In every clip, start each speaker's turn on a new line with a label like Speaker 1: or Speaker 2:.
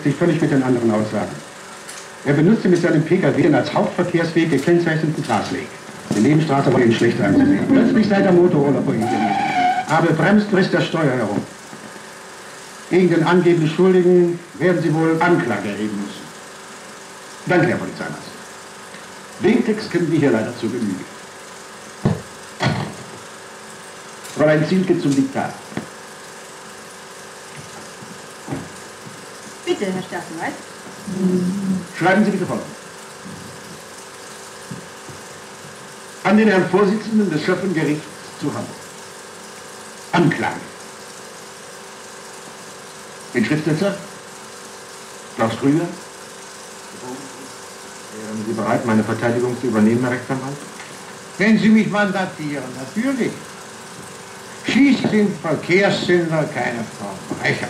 Speaker 1: Deckt sich völlig mit den anderen Aussagen. Er benutzte mit seinem Pkw den als Hauptverkehrsweg gekennzeichneten Grasweg. Die Nebenstraße war ihm schlecht anzusehen. Plötzlich sei der Motorroller vor ihm gewesen. Aber bremst, riss der Steuer herum. Gegen den angeblich Schuldigen werden Sie wohl Anklage erheben müssen. Danke, Herr Polizeimeister. Den Text können wir hier leider zu genügen. Fräulein Zielke zum Diktat.
Speaker 2: Bitte, Herr Staatsanwalt.
Speaker 1: Schreiben Sie bitte folgendes. An den Herrn Vorsitzenden des Schöffengerichts zu Hamburg. Anklage. Den Schriftsetzer? Klaus Krüger? Wären Sie bereit, meine Verteidigung zu übernehmen, Herr Rechtsanwalt?
Speaker 3: Wenn Sie mich mandatieren, natürlich. Schließlich sind Verkehrssünder keine Verbrecher.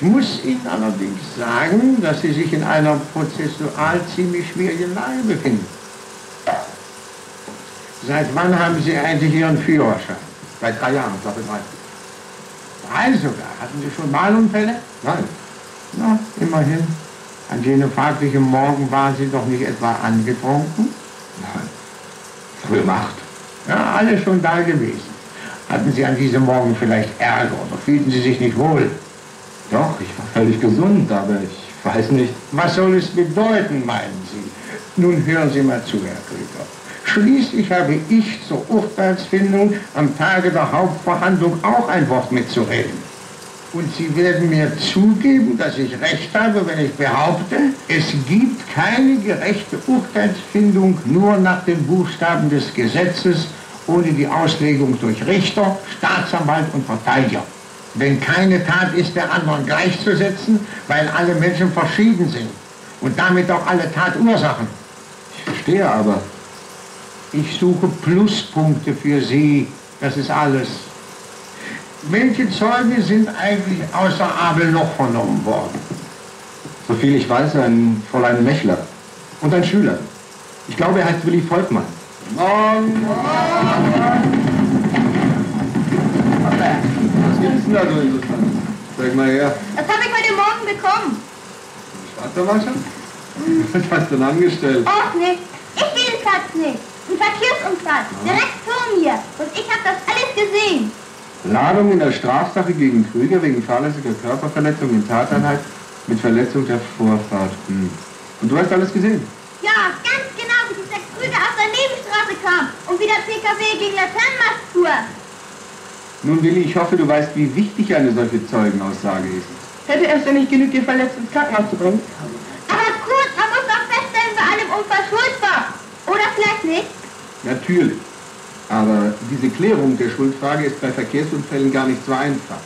Speaker 3: Ich muss Ihnen allerdings sagen, dass Sie sich in einer prozessual ziemlich schwierigen Lage befinden. Seit wann haben Sie eigentlich Ihren Führerschein?
Speaker 1: Seit drei Jahren, Klappe 3.
Speaker 3: Drei sogar. Hatten Sie schon Malunfälle?
Speaker 1: Nein.
Speaker 3: Na, immerhin. An jenem fraglichen Morgen waren Sie doch nicht etwa angetrunken?
Speaker 1: Nein. Früh um.
Speaker 3: Ja, alle schon da gewesen. Hatten Sie an diesem Morgen vielleicht Ärger oder fühlten Sie sich nicht wohl?
Speaker 1: Doch, ich war völlig gesund, aber ich weiß nicht.
Speaker 3: Was soll es bedeuten, meinen Sie? Nun hören Sie mal zu, Herr Krüger. Schließlich habe ich zur Urteilsfindung am Tage der Hauptverhandlung auch ein Wort mitzureden. Und Sie werden mir zugeben, dass ich recht habe, wenn ich behaupte, es gibt keine gerechte Urteilsfindung nur nach den Buchstaben des Gesetzes, ohne die Auslegung durch Richter, Staatsanwalt und Verteidiger. Wenn keine Tat ist der anderen gleichzusetzen, weil alle Menschen verschieden sind und damit auch alle Tatursachen.
Speaker 1: Ich verstehe aber.
Speaker 3: Ich suche Pluspunkte für Sie, das ist alles. Welche Zeugen sind eigentlich außer Abel noch vernommen worden?
Speaker 1: Soviel ich weiß, ein Fräulein Mechler und ein Schüler. Ich glaube, er heißt Willi Volkmann.
Speaker 3: Morgen!
Speaker 1: Was gibt's denn da so interessant? Sag mal her.
Speaker 2: Das habe ich heute Morgen bekommen.
Speaker 1: Staatsanwaltschaft? Was hast du denn angestellt?
Speaker 2: Och nicht. Ich jedenfalls nicht. Ein Verkehrsunfall. Direkt vor mir. Und ich habe das alles gesehen.
Speaker 1: Ladung in der Strafsache gegen Krüger wegen fahrlässiger Körperverletzung in Tateinheit mit Verletzung der Vorfahrt. Hm. Und du hast alles gesehen?
Speaker 2: Ja, ganz genau, wie dieser Krüger aus der Nebenstraße kam und wie der PKW gegen Laternenmast fuhr.
Speaker 1: Nun, Willi, ich hoffe, du weißt, wie wichtig eine solche Zeugenaussage ist.
Speaker 4: Hätte es denn nicht genügt, die Verletzten ins Krankenhaus zu bringen?
Speaker 2: Aber Kurt, man muss doch feststellen, wer an dem Unfall schuld war. Oder vielleicht nicht?
Speaker 1: Natürlich. Aber diese Klärung der Schuldfrage ist bei Verkehrsunfällen gar nicht so einfach.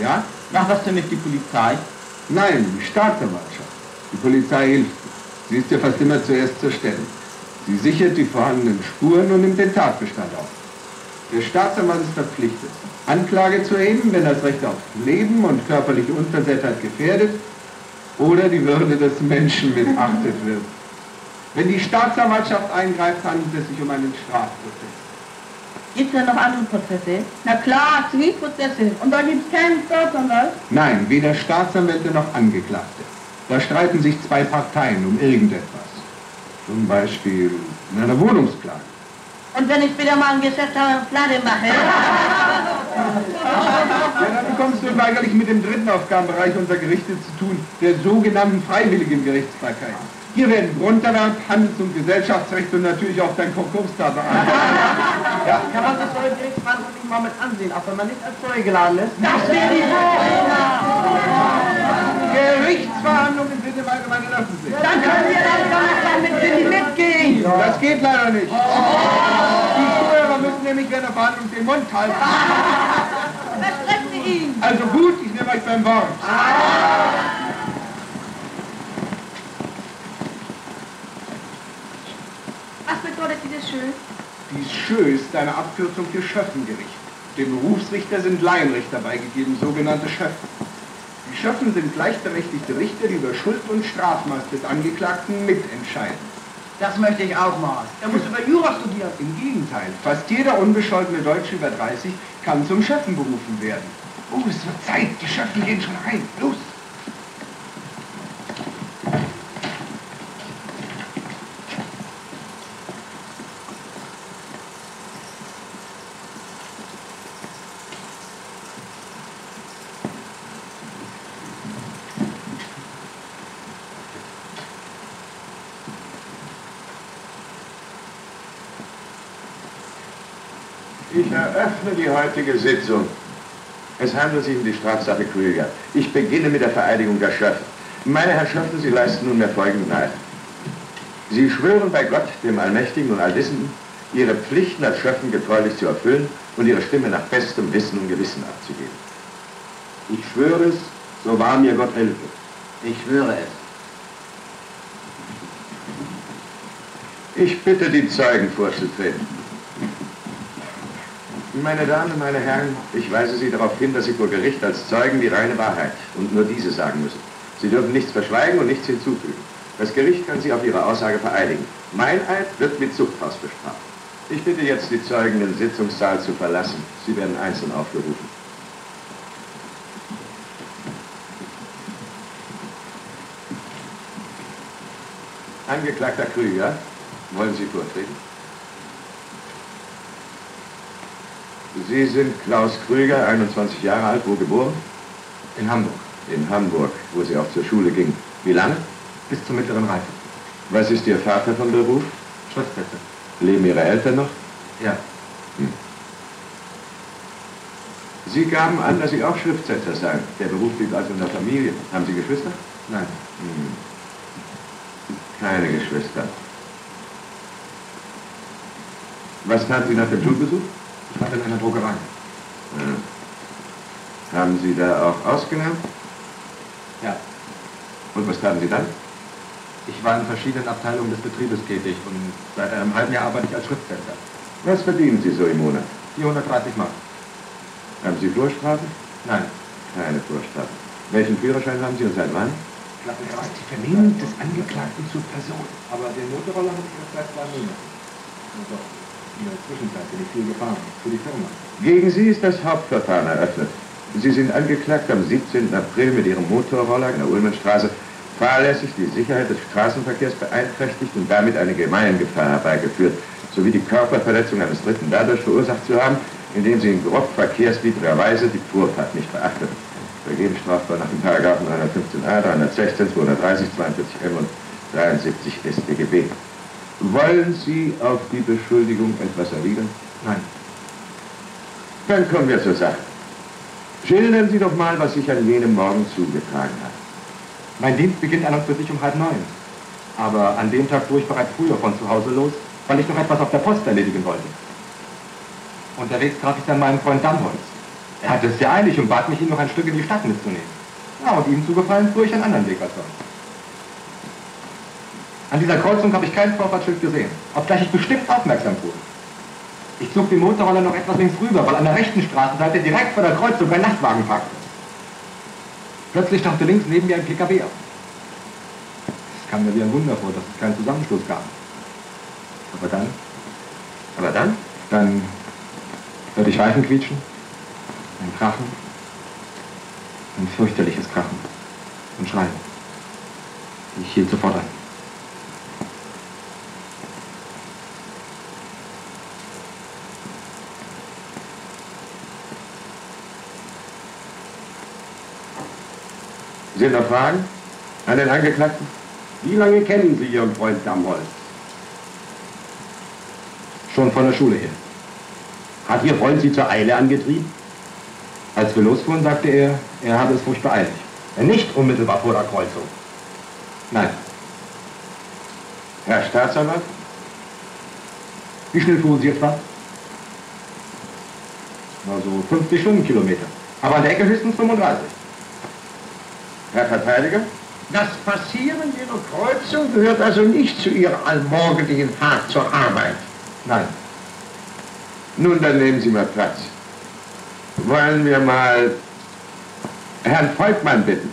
Speaker 1: Ja?
Speaker 4: Macht das denn nicht die Polizei?
Speaker 1: Nein, die Staatsanwaltschaft. Die Polizei hilft. Sie ist ja fast immer zuerst zur Stelle. Sie sichert die vorhandenen Spuren und nimmt den Tatbestand auf. Der Staatsanwalt ist verpflichtet, Anklage zu erheben, wenn das Recht auf Leben und körperliche Unversehrtheit gefährdet oder die Würde des Menschen missachtet wird. Wenn die Staatsanwaltschaft eingreift, handelt es sich um einen Strafprozess.
Speaker 4: Gibt es denn noch andere Prozesse? Na klar, Zivilprozesse. Und da gibt es keinen Staatsanwalt?
Speaker 1: Nein, weder Staatsanwälte noch Angeklagte. Da streiten sich zwei Parteien um irgendetwas. Zum Beispiel in einer Wohnungsklage.
Speaker 4: Und wenn ich wieder mal ein Geschäft habe und Platte mache?
Speaker 1: Ja, dann bekommst du weigerlich mit dem dritten Aufgabenbereich unserer Gerichte zu tun, der sogenannten freiwilligen Gerichtsbarkeit. Hier werden Grunderwerb, Handels- und Gesellschaftsrecht und natürlich auch dein Konkurs da bearbeitet.
Speaker 4: Ja, kann man das neue Gerichtsverantwortlich mal mit ansehen, auch wenn man nicht als Zeuge geladen ist? Das wäre die
Speaker 1: Gerichtsverhandlungen sind im Allgemeinen öffentlich.
Speaker 4: Dann können wir dann Donnerstag mit Cindy mitgehen.
Speaker 1: Das geht leider nicht. Zuhörer müssen nämlich während der Verhandlung den Mund halten.
Speaker 4: Versprechen Sie ihn.
Speaker 1: Also gut, ich nehme euch beim Wort.
Speaker 2: Was bedeutet dieses Schön?
Speaker 1: Dies Schö ist eine Abkürzung für Schöffengericht. Dem Berufsrichter sind Laienrichter beigegeben, sogenannte Schöffen. Die Schöffen sind gleichberechtigte Richter, die über Schuld und Strafmaß des Angeklagten mitentscheiden.
Speaker 4: Das möchte ich auch mal. Er muss über Jura studieren.
Speaker 1: Im Gegenteil, fast jeder unbescholtene Deutsche über 30 kann zum Schöffen berufen werden. Oh, es wird Zeit, die Schöffen gehen schon rein. Los!
Speaker 5: Ich eröffne die heutige Sitzung. Es handelt sich um die Strafsache Krüger. Ich beginne mit der Vereidigung der Schöpfer. Meine Herrschaften, Sie leisten nunmehr folgenden Eid. Sie schwören bei Gott, dem Allmächtigen und Allwissenden, Ihre Pflichten als Schöpfen getreulich zu erfüllen und Ihre Stimme nach bestem Wissen und Gewissen abzugeben.
Speaker 6: Ich schwöre es, so wahr mir Gott helfe.
Speaker 7: Ich schwöre es.
Speaker 5: Ich bitte die Zeugen vorzutreten. Meine Damen, meine Herren, ich weise Sie darauf hin, dass Sie vor Gericht als Zeugen die reine Wahrheit und nur diese sagen müssen. Sie dürfen nichts verschweigen und nichts hinzufügen. Das Gericht kann Sie auf Ihre Aussage vereidigen. Mein Eid wird mit Zuchthaus bestraft. Ich bitte jetzt die Zeugen, den Sitzungssaal zu verlassen. Sie werden einzeln aufgerufen. Angeklagter Krüger, wollen Sie vortreten? Sie sind Klaus Krüger, 21 Jahre alt, wo geboren?
Speaker 8: In Hamburg.
Speaker 5: In Hamburg, wo Sie auch zur Schule gingen. Wie lange?
Speaker 8: Bis zur mittleren Reife.
Speaker 5: Was ist Ihr Vater von Beruf?
Speaker 8: Schriftsetzer.
Speaker 5: Leben Ihre Eltern noch?
Speaker 8: Ja.
Speaker 5: Sie gaben an, dass Sie auch Schriftsetzer seien. Der Beruf liegt also in der Familie. Haben Sie Geschwister?
Speaker 8: Nein.
Speaker 5: Hm. Keine Geschwister. Was taten Sie nach dem Schulbesuch?
Speaker 8: Ich war in einer Druckerei.
Speaker 5: Ja. Haben Sie da auch ausgelernt?
Speaker 8: Ja.
Speaker 5: Und was taten Sie dann?
Speaker 8: Ich war in verschiedenen Abteilungen des Betriebes tätig und seit einem halben Jahr arbeite ich als Schriftsetzer.
Speaker 5: Was verdienen Sie so im Monat?
Speaker 8: 430 Mark.
Speaker 5: Haben Sie Vorstrafen?
Speaker 8: Nein.
Speaker 5: Keine Vorstrafen. Welchen Führerschein haben Sie und seit wann?
Speaker 3: Was die Vernehmung des Angeklagten zur Person.
Speaker 8: Aber den Motorroller habe ich erst seit zwei Monaten. In der Zwischenzeit bin ich viel gefahren. Für die Firma.
Speaker 5: Gegen Sie ist das Hauptverfahren eröffnet. Sie sind angeklagt am 17. April mit Ihrem Motorroller in der Ulmenstraße fahrlässig die Sicherheit des Straßenverkehrs beeinträchtigt und damit eine Gemeingefahr herbeigeführt, sowie die Körperverletzung eines Dritten dadurch verursacht zu haben, indem Sie in grob verkehrswidriger Weise die Fuhrfahrt nicht beachteten. Vergeben strafbar nach den Paragraphen 315a, 316, 230, 42m und 73 StGB. Wollen Sie auf die Beschuldigung etwas erwidern?
Speaker 8: Nein.
Speaker 5: Dann kommen wir zur Sache. Schildern Sie doch mal, was sich an jenem Morgen zugetragen hat.
Speaker 8: Mein Dienst beginnt an und für sich um halb neun. Aber an dem Tag fuhr ich bereits früher von zu Hause los, weil ich noch etwas auf der Post erledigen wollte. Unterwegs traf ich dann meinen Freund Damholz. Er hatte es sehr eilig und bat mich, ihn noch ein Stück in die Stadt mitzunehmen. Ja, und ihm zugefallen fuhr ich einen anderen Weg als sonst. An dieser Kreuzung habe ich kein Vorfahrtsschild gesehen, obgleich ich bestimmt aufmerksam fuhr. Ich zog den Motorroller noch etwas links rüber, weil an der rechten Straßenseite direkt vor der Kreuzung ein Lastwagen parkte. Plötzlich tauchte links neben mir ein PKW auf. Es kam mir wie ein Wunder vor, dass es keinen Zusammenstoß gab. Aber dann,
Speaker 5: Aber dann?
Speaker 8: dann hörte ich Reifen quietschen, ein Krachen, ein fürchterliches Krachen und Schreien. Ich hielt sofort an.
Speaker 5: Sind noch Fragen an den Angeklagten?
Speaker 6: Wie lange kennen Sie Ihren Freund Damholz?
Speaker 8: Schon von der Schule her.
Speaker 6: Hat Ihr Freund Sie zur Eile angetrieben?
Speaker 8: Als wir losfuhren, sagte er, er habe es furchtbar eilig.
Speaker 6: Nicht unmittelbar vor der Kreuzung.
Speaker 8: Nein.
Speaker 5: Herr Staatsanwalt?
Speaker 8: Wie schnell fuhren Sie etwa? Also 50 Stundenkilometer. Aber an der Ecke höchstens 35.
Speaker 5: Herr Verteidiger?
Speaker 3: Das Passieren Ihrer Kreuzung gehört also nicht zu Ihrer allmorgendlichen Fahrt zur Arbeit.
Speaker 8: Nein.
Speaker 5: Nun, dann nehmen Sie mal Platz. Wollen wir mal Herrn Volkmann bitten.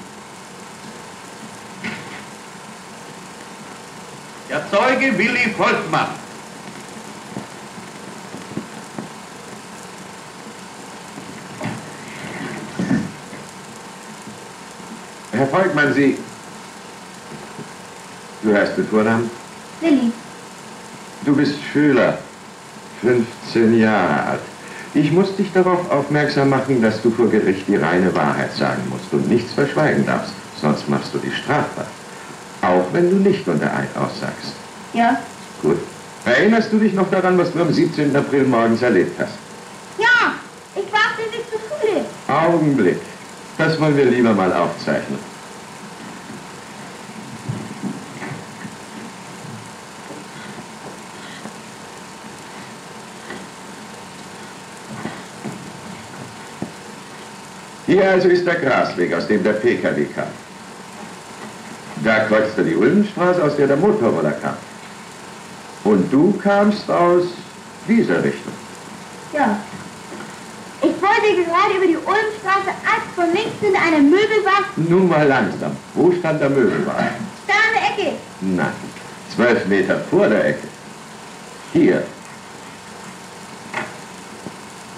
Speaker 6: Der Zeuge Willi Volkmann.
Speaker 5: Herr Volkmann, Sie... Du heißt mit Vornamen?
Speaker 2: Willi.
Speaker 5: Du bist Schüler, 15 Jahre alt. Ich muss dich darauf aufmerksam machen, dass du vor Gericht die reine Wahrheit sagen musst und nichts verschweigen darfst, sonst machst du dich strafbar. Auch wenn du nicht unter Eid aussagst.
Speaker 2: Ja,
Speaker 5: Gut. Erinnerst du dich noch daran, was du am 17. April morgens erlebt hast? Augenblick. Das wollen wir lieber mal aufzeichnen. Hier also ist der Grasweg, aus dem der PKW kam. Da kreuzte die Ulmenstraße, aus der der Motorroller kam. Und du kamst aus dieser Richtung.
Speaker 2: Ja. Wollte gerade über die Ulmstraße, als von links hinter einer Möbelbar,
Speaker 5: Nun mal langsam. Wo stand der Möbelwagen?
Speaker 2: da an der Ecke.
Speaker 5: Nein, zwölf Meter vor der Ecke. Hier.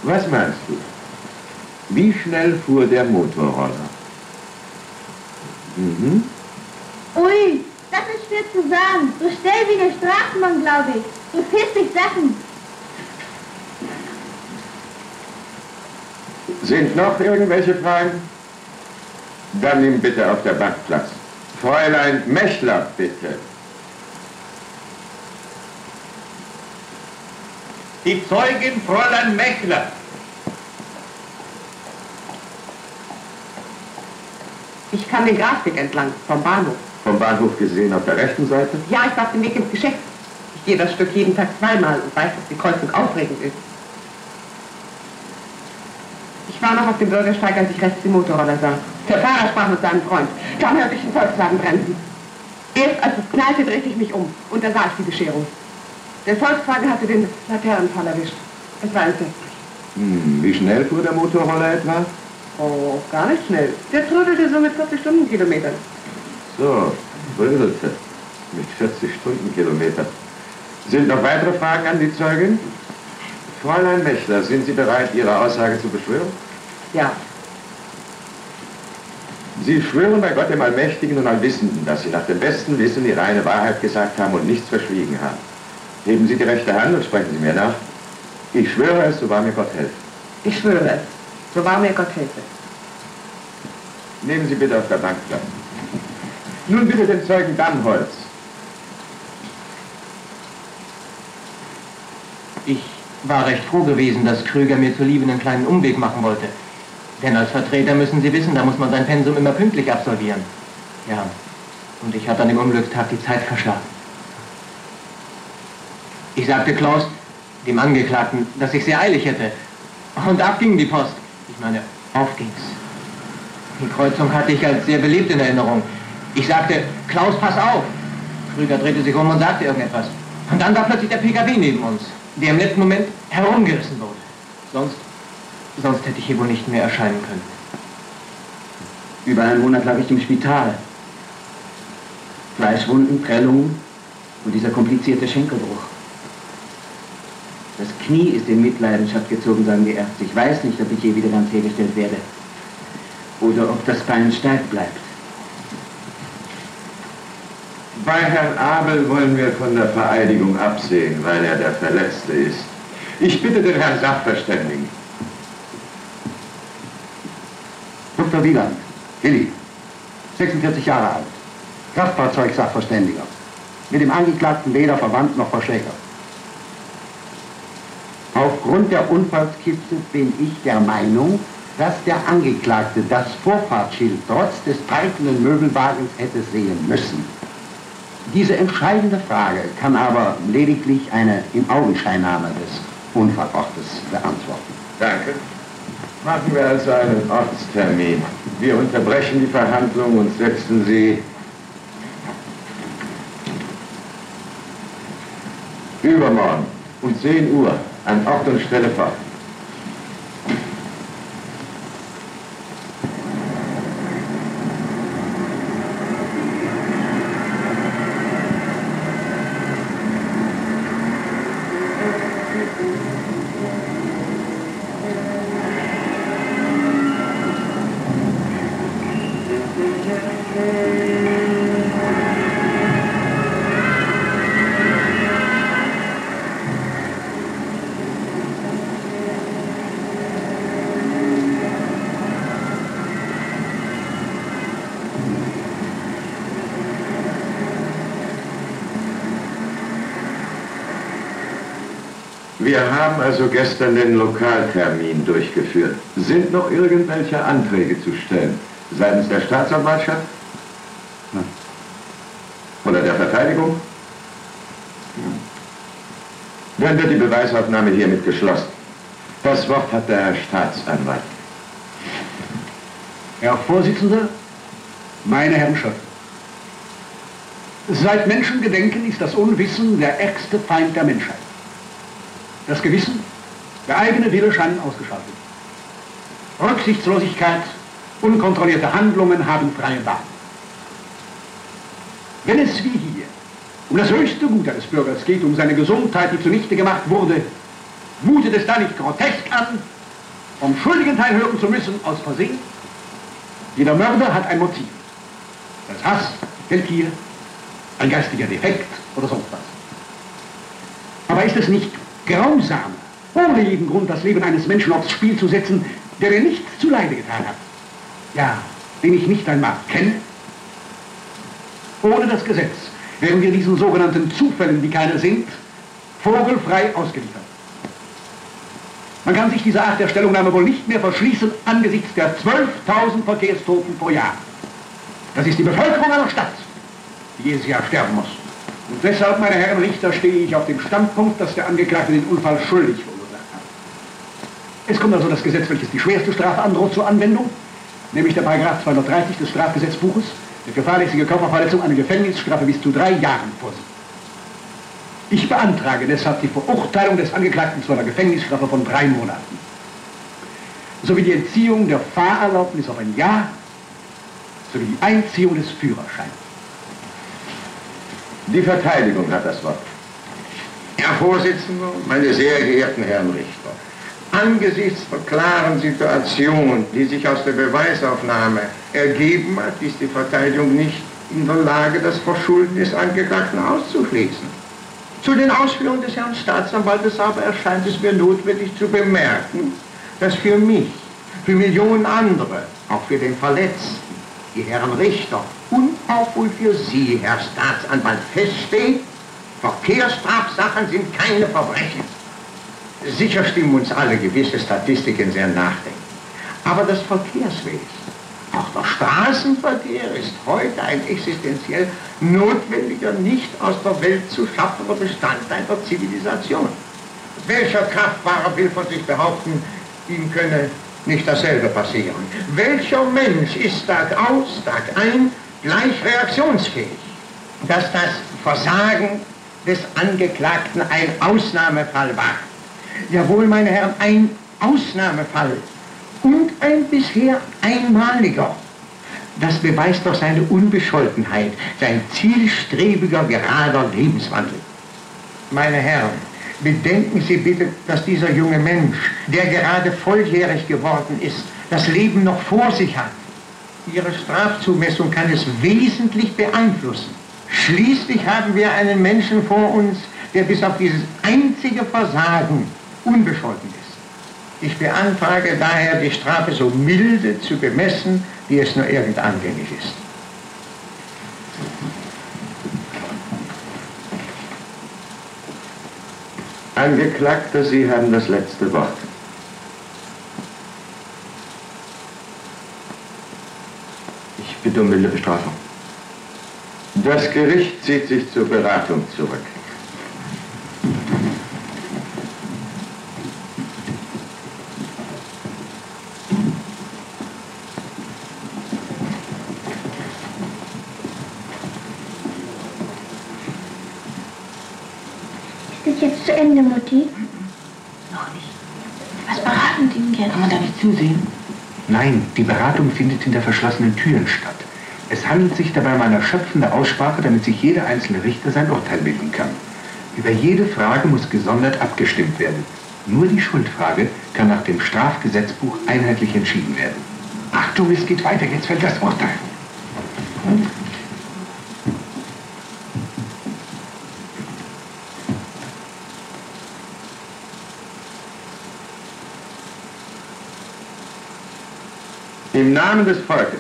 Speaker 5: Was meinst du? Wie schnell fuhr der Motorroller? Mhm.
Speaker 2: Ui, das ist schwer zu sagen. So schnell wie eine Straßenbahn, glaube ich. So 40 Sachen.
Speaker 5: Sind noch irgendwelche Fragen? Dann nimm bitte auf der Bank Platz. Fräulein Mechler, bitte.
Speaker 9: Die Zeugin Fräulein Mechler.
Speaker 10: Ich kam den Grasweg entlang, vom Bahnhof.
Speaker 5: Vom Bahnhof gesehen auf der rechten Seite?
Speaker 10: Ja, ich war auf dem Weg ins Geschäft. Ich gehe das Stück jeden Tag zweimal und weiß, dass die Kreuzung aufregend ist. Ich war noch auf dem Bürgersteig, als ich rechts die Motorroller sah. Der Fahrer sprach mit seinem Freund. Dann hörte ich den Volkswagen bremsen. Erst als es knallte, drehte ich mich um und da sah ich die Bescherung. Der Volkswagen hatte den Laternenfall erwischt. Es war entsetzlich.
Speaker 5: Hm, wie schnell fuhr der Motorroller etwa?
Speaker 10: Oh, gar nicht schnell. Der trödelte so mit 40 Stundenkilometern.
Speaker 5: So, brödelte. Mit 40 Stundenkilometer. Sind noch weitere Fragen an die Zeugin? Fräulein Mechler, sind Sie bereit, Ihre Aussage zu beschwören?
Speaker 10: Ja,
Speaker 5: Sie schwören bei Gott dem Allmächtigen und Allwissenden, dass Sie nach dem besten Wissen die reine Wahrheit gesagt haben und nichts verschwiegen haben. Heben Sie die rechte Hand und sprechen Sie mir nach. Ich schwöre es, so wahr mir Gott helfe.
Speaker 10: ich schwöre es. So wahr mir Gott helfe.
Speaker 5: Nehmen Sie bitte auf der Bank Platz. Nun bitte den Zeugen Dannholz.
Speaker 11: Ich war recht froh gewesen, dass Krüger mir zuliebe einen kleinen Umweg machen wollte. Denn als Vertreter müssen Sie wissen, da muss man sein Pensum immer pünktlich absolvieren. Ja, und ich hatte an dem Unglückstag die Zeit verschlafen. Ich sagte Klaus, dem Angeklagten, dass ich sehr eilig hätte. Und ab ging die Post. Ich meine, auf ging's. Die Kreuzung hatte ich als sehr belebt in Erinnerung. Ich sagte, Klaus, pass auf. Krüger drehte sich um und sagte irgendetwas. Und dann war plötzlich der PKW neben uns, der im letzten Moment herumgerissen wurde. Sonst, sonst hätte ich hier wohl nicht mehr erscheinen können.
Speaker 7: Über einen Monat lag ich im Spital. Fleischwunden, Prellungen und dieser komplizierte Schenkelbruch. Das Knie ist in Mitleidenschaft gezogen, sagen die Ärzte. Ich weiß nicht, ob ich je wieder ganz hergestellt werde. Oder ob das Bein steif bleibt.
Speaker 5: Bei Herrn Abel wollen wir von der Vereidigung absehen, weil er der Verletzte ist. Ich bitte den Herrn Sachverständigen.
Speaker 3: Dr. Wieland, Hilly, 46 Jahre alt, Kraftfahrzeugsachverständiger, mit dem Angeklagten weder verwandt noch verschwägert. Aufgrund der Unfallskizze bin ich der Meinung, dass der Angeklagte das Vorfahrtsschild trotz des parkenden Möbelwagens hätte sehen müssen. Diese entscheidende Frage kann aber lediglich eine Im-Augenscheinnahme des Unfallortes beantworten.
Speaker 5: Danke. Machen wir also einen Ortstermin. Wir unterbrechen die Verhandlung und setzen sie übermorgen um 10 Uhr an Ort und Stelle fort. Wir haben also gestern den Lokaltermin durchgeführt. Sind noch irgendwelche Anträge zu stellen? Seitens der Staatsanwaltschaft? Verteidigung? Dann wird die Beweisaufnahme hiermit geschlossen. Das Wort hat der Herr Staatsanwalt.
Speaker 12: Herr Vorsitzender, meine Herren Schöpfer. Seit Menschengedenken ist das Unwissen der ärgste Feind der Menschheit. Das Gewissen, der eigene Wille scheinen ausgeschaltet. Rücksichtslosigkeit, unkontrollierte Handlungen haben freie Bahn. Wenn es wie hier um das höchste Gut eines Bürgers geht, um seine Gesundheit, die zunichte gemacht wurde, mutet es da nicht grotesk an, vom schuldigen Teil hören zu müssen aus Versehen? Jeder Mörder hat ein Motiv. Das Hass, Geldgier, ein geistiger Defekt oder sonst was. Aber ist es nicht grausam, ohne jeden Grund das Leben eines Menschen aufs Spiel zu setzen, der mir nichts zuleide getan hat? Ja, den ich nicht einmal kenne? Ohne das Gesetz wären wir diesen sogenannten Zufällen, die keine sind, vogelfrei ausgeliefert. Man kann sich dieser Art der Stellungnahme wohl nicht mehr verschließen angesichts der 12.000 Verkehrstoten pro Jahr. Das ist die Bevölkerung einer Stadt, die jedes Jahr sterben muss. Und deshalb, meine Herren Richter, stehe ich auf dem Standpunkt, dass der Angeklagte den Unfall schuldig verursacht hat. Es kommt also das Gesetz, welches die schwerste Strafe androht, zur Anwendung, nämlich der Paragraph 230 des Strafgesetzbuches, für fahrlässige Körperverletzung eine Gefängnisstrafe bis zu drei Jahren vorsieht. Ich beantrage deshalb die Verurteilung des Angeklagten zu einer Gefängnisstrafe von drei Monaten, sowie die Entziehung der Fahrerlaubnis auf ein Jahr, sowie die Einziehung des Führerscheins.
Speaker 5: Die Verteidigung hat das Wort.
Speaker 3: Herr Vorsitzender, meine sehr geehrten Herren Richter, angesichts der klaren Situation, die sich aus der Beweisaufnahme ergeben hat, ist die Verteidigung nicht in der Lage, das Verschulden des Angeklagten auszuschließen. Zu den Ausführungen des Herrn Staatsanwaltes aber erscheint es mir notwendig zu bemerken, dass für mich, für Millionen andere, auch für den Verletzten, die Herren Richter und auch wohl für Sie, Herr Staatsanwalt, feststeht, Verkehrsstrafsachen sind keine Verbrechen. Sicher stimmen uns alle gewisse Statistiken sehr nachdenklich. Aber das Verkehrswesen, auch der Straßenverkehr ist heute ein existenziell notwendiger, nicht aus der Welt zu schaffender Bestandteil der Zivilisation. Welcher Kraftfahrer will von sich behaupten, ihm könne nicht dasselbe passieren? Welcher Mensch ist Tag aus, Tag ein gleich reaktionsfähig? Dass das Versagen des Angeklagten ein Ausnahmefall war. Jawohl, meine Herren, ein Ausnahmefall und ein bisher einmaliger. Das beweist doch seine Unbescholtenheit, sein zielstrebiger, gerader Lebenswandel. Meine Herren, bedenken Sie bitte, dass dieser junge Mensch, der gerade volljährig geworden ist, das Leben noch vor sich hat. Ihre Strafzumessung kann es wesentlich beeinflussen. Schließlich haben wir einen Menschen vor uns, der bis auf dieses einzige Versagen unbescholten ist. Ich beantrage daher, die Strafe so milde zu bemessen, wie es nur irgend angängig ist.
Speaker 5: Angeklagter, Sie haben das letzte Wort.
Speaker 11: Ich bitte um milde Bestrafung.
Speaker 5: Das Gericht zieht sich zur Beratung zurück.
Speaker 2: Ist das jetzt zu Ende, Mutti?
Speaker 4: Noch nicht. Was beraten die denn jetzt?
Speaker 11: Kann man da nicht zusehen?
Speaker 13: Nein, die Beratung findet hinter verschlossenen Türen statt. Es handelt sich dabei um eine erschöpfende Aussprache, damit sich jeder einzelne Richter sein Urteil bilden kann. Über jede Frage muss gesondert abgestimmt werden. Nur die Schuldfrage kann nach dem Strafgesetzbuch einheitlich entschieden werden. Achtung, es geht weiter, jetzt fällt das Urteil.
Speaker 5: Namen des Volkes.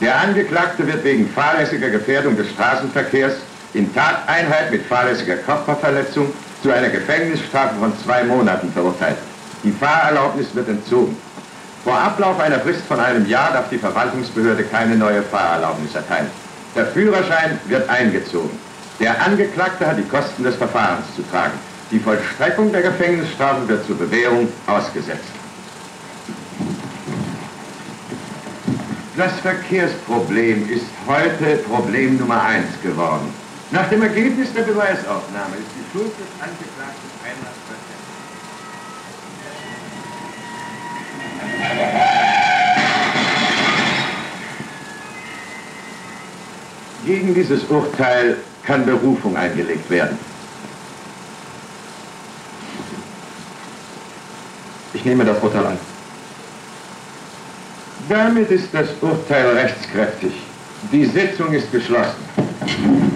Speaker 5: Der Angeklagte wird wegen fahrlässiger Gefährdung des Straßenverkehrs in Tateinheit mit fahrlässiger Körperverletzung zu einer Gefängnisstrafe von zwei Monaten verurteilt. Die Fahrerlaubnis wird entzogen. Vor Ablauf einer Frist von einem Jahr darf die Verwaltungsbehörde keine neue Fahrerlaubnis erteilen. Der Führerschein wird eingezogen. Der Angeklagte hat die Kosten des Verfahrens zu tragen. Die Vollstreckung der Gefängnisstrafe wird zur Bewährung ausgesetzt. Das Verkehrsproblem ist heute Problem Nummer eins geworden. Nach dem Ergebnis der Beweisaufnahme ist die Schuld des Angeklagten einwandfrei. Gegen dieses Urteil kann Berufung eingelegt werden.
Speaker 12: Ich nehme das Urteil an.
Speaker 5: Damit ist das Urteil rechtskräftig. Die Sitzung ist geschlossen.